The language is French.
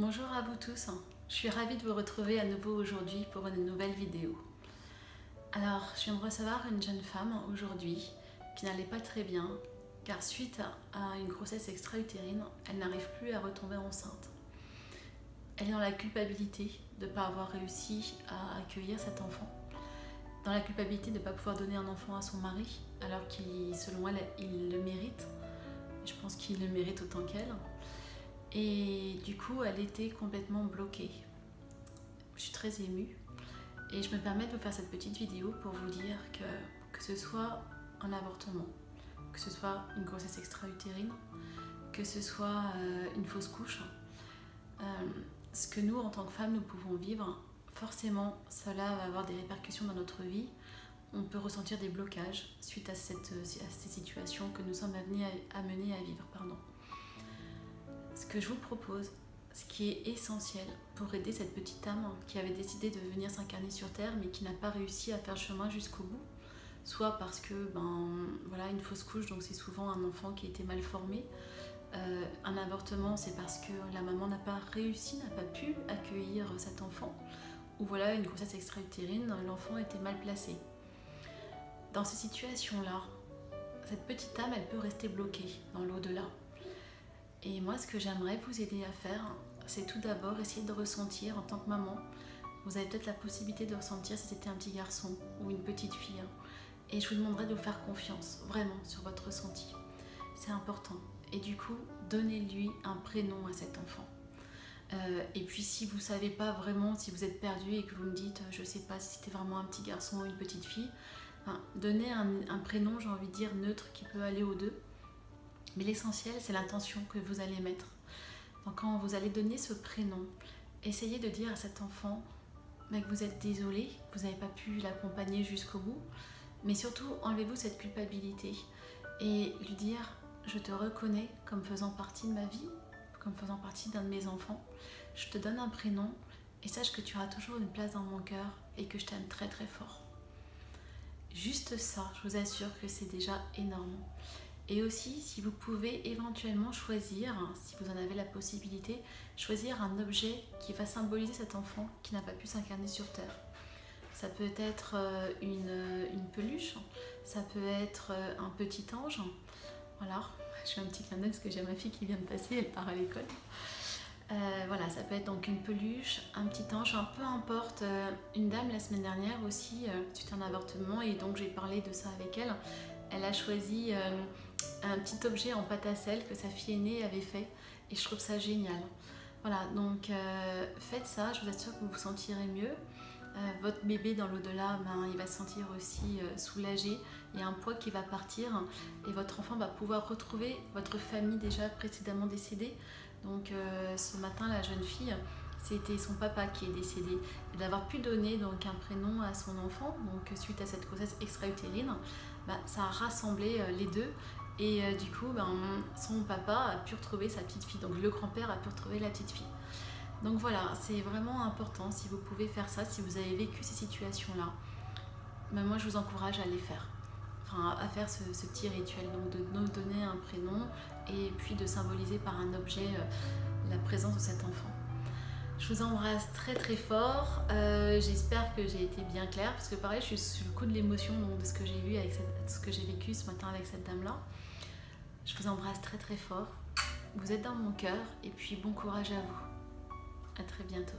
Bonjour à vous tous, je suis ravie de vous retrouver à nouveau aujourd'hui pour une nouvelle vidéo. Alors, je viens de recevoir une jeune femme aujourd'hui qui n'allait pas très bien car suite à une grossesse extra-utérine, elle n'arrive plus à retomber enceinte. Elle est dans la culpabilité de ne pas avoir réussi à accueillir cet enfant, dans la culpabilité de ne pas pouvoir donner un enfant à son mari alors qu'il, selon elle, il le mérite. Je pense qu'il le mérite autant qu'elle. Et du coup, elle était complètement bloquée. Je suis très émue. Et je me permets de vous faire cette petite vidéo pour vous dire que, que ce soit un avortement, que ce soit une grossesse extra-utérine, que ce soit euh, une fausse couche, euh, ce que nous, en tant que femmes, nous pouvons vivre, forcément, cela va avoir des répercussions dans notre vie. On peut ressentir des blocages suite à, à ces situations que nous sommes amenés à, amenés à vivre. Pardon ce que je vous propose, ce qui est essentiel pour aider cette petite âme qui avait décidé de venir s'incarner sur Terre mais qui n'a pas réussi à faire chemin jusqu'au bout, soit parce que, ben voilà, une fausse couche, donc c'est souvent un enfant qui a été mal formé. Euh, un avortement, c'est parce que la maman n'a pas réussi, n'a pas pu accueillir cet enfant. Ou voilà, une grossesse extra-utérine, l'enfant était mal placé. Dans ces situations-là, cette petite âme, elle peut rester bloquée dans l'au-delà. Et moi, ce que j'aimerais vous aider à faire, c'est tout d'abord essayer de ressentir en tant que maman. Vous avez peut-être la possibilité de ressentir si c'était un petit garçon ou une petite fille. Et je vous demanderai de vous faire confiance, vraiment, sur votre ressenti. C'est important. Et du coup, donnez-lui un prénom à cet enfant. Euh, et puis si vous ne savez pas vraiment, si vous êtes perdu et que vous me dites, je ne sais pas si c'était vraiment un petit garçon ou une petite fille, donnez un prénom, j'ai envie de dire, neutre qui peut aller aux deux mais l'essentiel, c'est l'intention que vous allez mettre. Donc quand vous allez donner ce prénom, essayez de dire à cet enfant que vous êtes désolé, vous n'avez pas pu l'accompagner jusqu'au bout, mais surtout enlevez-vous cette culpabilité et lui dire je te reconnais comme faisant partie de ma vie, comme faisant partie d'un de mes enfants. Je te donne un prénom et sache que tu auras toujours une place dans mon cœur et que je t'aime très très fort. Juste ça, je vous assure que c'est déjà énorme. Et aussi, si vous pouvez éventuellement choisir, si vous en avez la possibilité, choisir un objet qui va symboliser cet enfant qui n'a pas pu s'incarner sur Terre. Ça peut être euh, une, peluche, ça peut être euh, un petit ange. Voilà, je fais un petit clin d'œil parce que j'ai ma fille qui vient de passer, elle part à l'école. Euh, voilà, ça peut être donc une peluche, un petit ange, peu importe. une dame la semaine dernière aussi, suite à un avortement, et donc j'ai parlé de ça avec elle. Elle a choisi un petit objet en pâte à sel que sa fille aînée avait fait et je trouve ça génial. Voilà, donc euh, faites ça, je vous assure que vous vous sentirez mieux. Euh, votre bébé dans l'au-delà, ben, il va se sentir aussi euh, soulagé. Il y a un poids qui va partir et votre enfant va pouvoir retrouver votre famille déjà précédemment décédée. Donc ce matin, la jeune fille, c'était son papa qui est décédé. D'avoir pu donner donc un prénom à son enfant, donc suite à cette grossesse extra-utérine, ben, ça a rassemblé les deux et euh, du coup, ben, son papa a pu retrouver sa petite fille. Donc le grand-père a pu retrouver la petite fille. Donc voilà, c'est vraiment important si vous pouvez faire ça, si vous avez vécu ces situations-là. Ben, moi, je vous encourage à les faire. Enfin, à faire ce, petit rituel, donc de nous donner un prénom et puis de symboliser par un objet euh, la présence de cet enfant. Je vous embrasse très très fort. Euh, j'espère que j'ai été bien claire parce que pareil, je suis sous le coup de l'émotion de ce que j'ai vu avec ce que j'ai vécu ce matin avec cette dame-là. Je vous embrasse très très fort. Vous êtes dans mon cœur et puis bon courage à vous. À très bientôt.